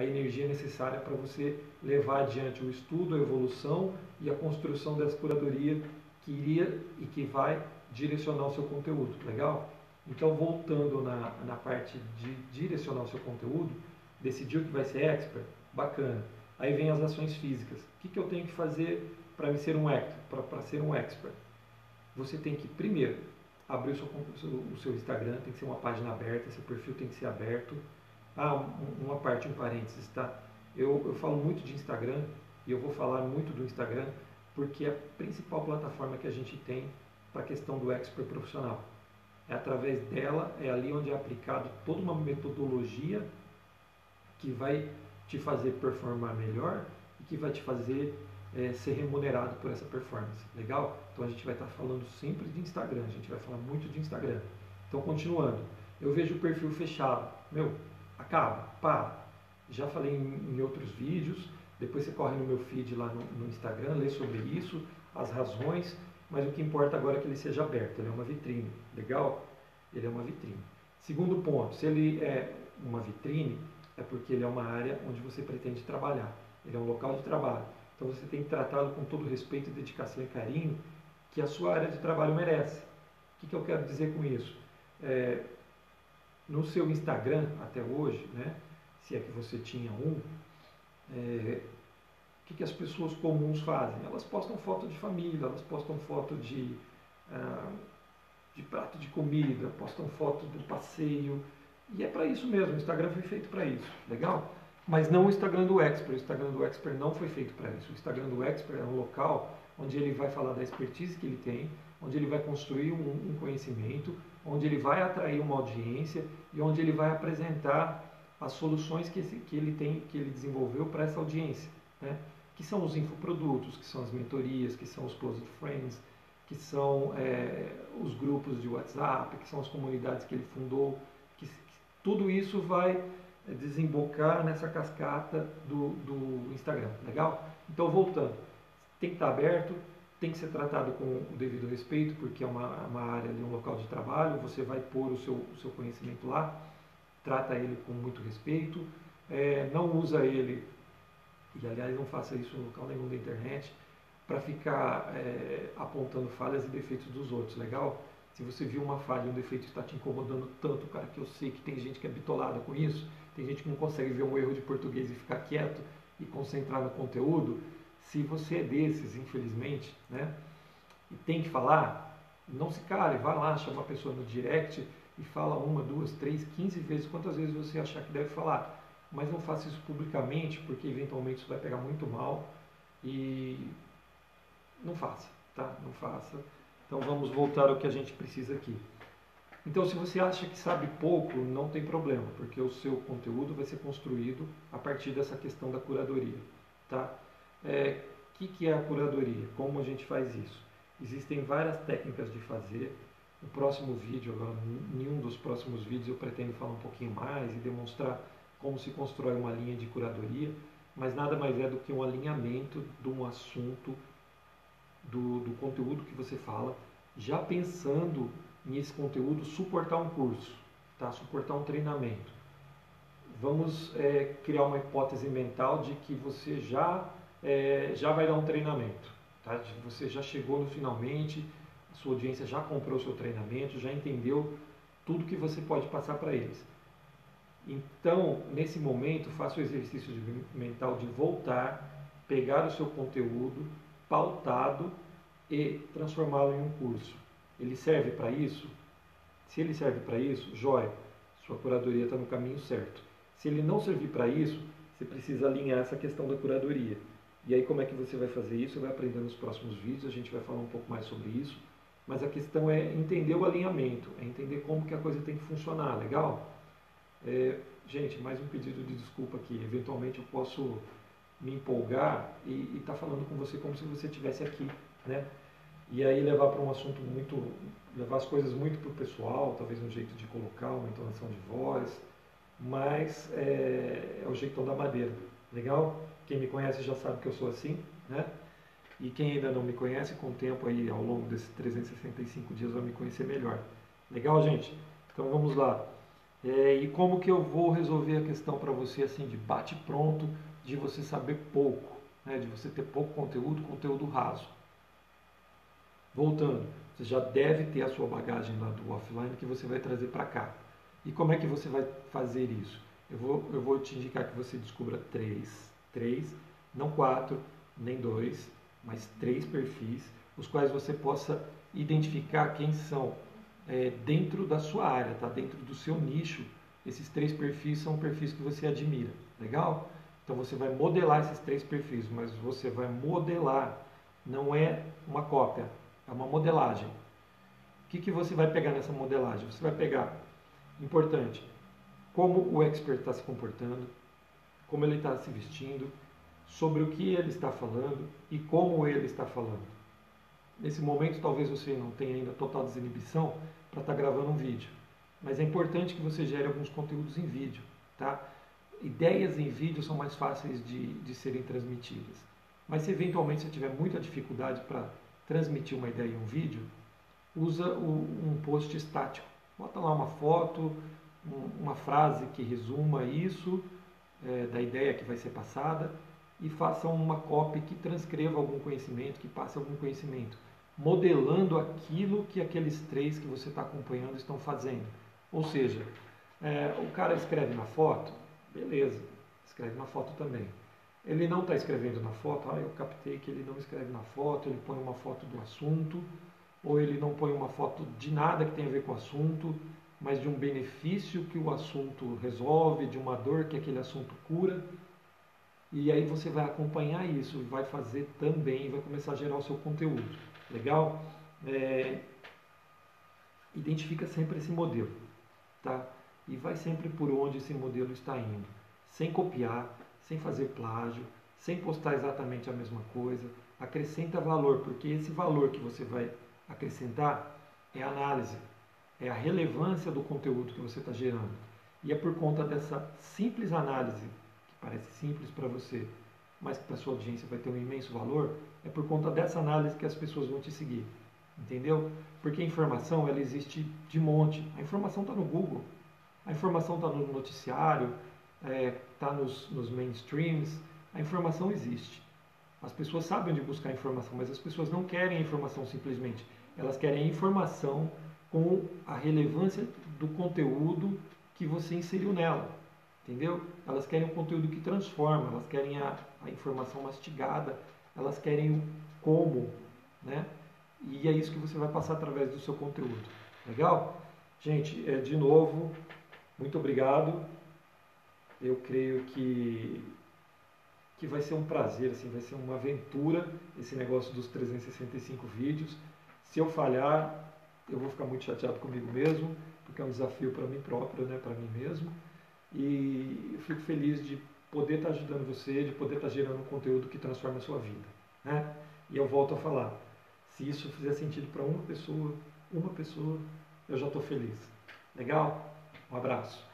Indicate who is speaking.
Speaker 1: a energia necessária para você levar adiante o estudo, a evolução e a construção dessa curadoria que iria e que vai direcionar o seu conteúdo, legal? Então, voltando na, na parte de direcionar o seu conteúdo, decidiu que vai ser expert? Bacana. Aí vem as ações físicas. O que, que eu tenho que fazer para ser um expert? Para ser um expert? Você tem que, primeiro, abrir o seu, o seu Instagram, tem que ser uma página aberta, seu perfil tem que ser aberto. Ah, uma parte, um parênteses, tá? Eu, eu falo muito de Instagram e eu vou falar muito do Instagram porque é a principal plataforma que a gente tem para a questão do expert profissional. É através dela, é ali onde é aplicado toda uma metodologia que vai te fazer performar melhor e que vai te fazer é, ser remunerado por essa performance. Legal? Então a gente vai estar falando sempre de Instagram, a gente vai falar muito de Instagram. Então, continuando, eu vejo o perfil fechado. Meu, acaba, para. Já falei em, em outros vídeos, depois você corre no meu feed lá no, no Instagram, lê sobre isso, as razões, mas o que importa agora é que ele seja aberto, ele é uma vitrine, legal? Ele é uma vitrine. Segundo ponto, se ele é uma vitrine, é porque ele é uma área onde você pretende trabalhar, ele é um local de trabalho. Então você tem que tratá-lo com todo respeito, dedicação e carinho que a sua área de trabalho merece. O que, que eu quero dizer com isso? É, no seu Instagram, até hoje, né, se é que você tinha um, é, que, que as pessoas comuns fazem? Elas postam foto de família, elas postam foto de, ah, de prato de comida, postam foto do passeio. E é para isso mesmo, o Instagram foi feito para isso, legal? Mas não o Instagram do Expert, o Instagram do Expert não foi feito para isso. O Instagram do Expert é um local onde ele vai falar da expertise que ele tem, onde ele vai construir um, um conhecimento, onde ele vai atrair uma audiência e onde ele vai apresentar as soluções que, esse, que ele tem, que ele desenvolveu para essa audiência. Né? que são os infoprodutos, que são as mentorias, que são os closed friends, que são é, os grupos de WhatsApp, que são as comunidades que ele fundou, que, que tudo isso vai é, desembocar nessa cascata do, do Instagram, legal? Então, voltando, tem que estar aberto, tem que ser tratado com o devido respeito, porque é uma, uma área um local de trabalho, você vai pôr o seu, o seu conhecimento lá, trata ele com muito respeito, é, não usa ele e aliás não faça isso no local nenhum da internet, para ficar é, apontando falhas e defeitos dos outros, legal? Se você viu uma falha, um defeito está te incomodando tanto, cara, que eu sei que tem gente que é bitolada com isso, tem gente que não consegue ver um erro de português e ficar quieto e concentrar no conteúdo. Se você é desses, infelizmente, né, e tem que falar, não se cale, vá lá, chama a pessoa no direct e fala uma, duas, três, quinze vezes, quantas vezes você achar que deve falar mas não faça isso publicamente, porque eventualmente isso vai pegar muito mal e não faça, tá? Não faça. Então vamos voltar ao que a gente precisa aqui. Então, se você acha que sabe pouco, não tem problema, porque o seu conteúdo vai ser construído a partir dessa questão da curadoria, tá? É, que, que é a curadoria? Como a gente faz isso? Existem várias técnicas de fazer. No próximo vídeo, agora, em um dos próximos vídeos, eu pretendo falar um pouquinho mais e demonstrar como se constrói uma linha de curadoria, mas nada mais é do que um alinhamento de um assunto, do, do conteúdo que você fala, já pensando nesse conteúdo suportar um curso, tá? suportar um treinamento. Vamos é, criar uma hipótese mental de que você já, é, já vai dar um treinamento. Tá? Você já chegou no finalmente, a sua audiência já comprou o seu treinamento, já entendeu tudo que você pode passar para eles. Então, nesse momento, faça o exercício mental de voltar, pegar o seu conteúdo pautado e transformá-lo em um curso. Ele serve para isso? Se ele serve para isso, jóia, sua curadoria está no caminho certo. Se ele não servir para isso, você precisa alinhar essa questão da curadoria. E aí, como é que você vai fazer isso? Você vai aprender nos próximos vídeos, a gente vai falar um pouco mais sobre isso. Mas a questão é entender o alinhamento, é entender como que a coisa tem que funcionar, legal? É, gente, mais um pedido de desculpa aqui. Eventualmente eu posso me empolgar e estar tá falando com você como se você estivesse aqui, né? E aí levar para um assunto muito, levar as coisas muito para o pessoal, talvez um jeito de colocar, uma entonação de voz, mas é, é o jeitão da madeira, legal? Quem me conhece já sabe que eu sou assim, né? E quem ainda não me conhece, com o tempo aí, ao longo desses 365 dias, vai me conhecer melhor. Legal, gente? Então vamos lá. É, e como que eu vou resolver a questão para você assim de bate pronto, de você saber pouco, né, de você ter pouco conteúdo, conteúdo raso. Voltando, você já deve ter a sua bagagem lá do offline que você vai trazer para cá. E como é que você vai fazer isso? Eu vou, eu vou te indicar que você descubra três, três, não quatro, nem dois, mas três perfis, os quais você possa identificar quem são é, dentro da sua área, tá? dentro do seu nicho. Esses três perfis são perfis que você admira, legal? Então você vai modelar esses três perfis, mas você vai modelar, não é uma cópia, é uma modelagem. O que, que você vai pegar nessa modelagem? Você vai pegar, importante, como o expert está se comportando, como ele está se vestindo, sobre o que ele está falando e como ele está falando. Nesse momento, talvez você não tenha ainda total desinibição para estar tá gravando um vídeo, mas é importante que você gere alguns conteúdos em vídeo, tá? Ideias em vídeo são mais fáceis de, de serem transmitidas, mas se eventualmente você tiver muita dificuldade para transmitir uma ideia em um vídeo, usa o, um post estático. Bota lá uma foto, um, uma frase que resuma isso, é, da ideia que vai ser passada, e faça uma cópia que transcreva algum conhecimento, que passe algum conhecimento, modelando aquilo que aqueles três que você está acompanhando estão fazendo. Ou seja, é, o cara escreve na foto, beleza, escreve na foto também. Ele não está escrevendo na foto, ah, eu captei que ele não escreve na foto, ele põe uma foto do assunto, ou ele não põe uma foto de nada que tenha a ver com o assunto, mas de um benefício que o assunto resolve, de uma dor que aquele assunto cura. E aí você vai acompanhar isso, vai fazer também, vai começar a gerar o seu conteúdo. Legal? É, identifica sempre esse modelo, tá? E vai sempre por onde esse modelo está indo, sem copiar, sem fazer plágio, sem postar exatamente a mesma coisa. Acrescenta valor, porque esse valor que você vai acrescentar é análise, é a relevância do conteúdo que você está gerando. E é por conta dessa simples análise parece simples para você, mas que para sua audiência vai ter um imenso valor, é por conta dessa análise que as pessoas vão te seguir. Entendeu? Porque a informação ela existe de monte. A informação está no Google, a informação está no noticiário, está é, tá nos, nos mainstreams. A informação existe. As pessoas sabem onde buscar informação, mas as pessoas não querem a informação simplesmente. Elas querem a informação com a relevância do conteúdo que você inseriu nela entendeu? Elas querem um conteúdo que transforma, elas querem a, a informação mastigada, elas querem o como, né? E é isso que você vai passar através do seu conteúdo. Legal? Gente, é, de novo, muito obrigado. Eu creio que, que vai ser um prazer, assim, vai ser uma aventura esse negócio dos 365 vídeos. Se eu falhar, eu vou ficar muito chateado comigo mesmo, porque é um desafio para mim próprio, né, para mim mesmo. E eu fico feliz de poder estar ajudando você, de poder estar gerando um conteúdo que transforma a sua vida. Né? E eu volto a falar, se isso fizer sentido para uma pessoa, uma pessoa, eu já estou feliz. Legal? Um abraço.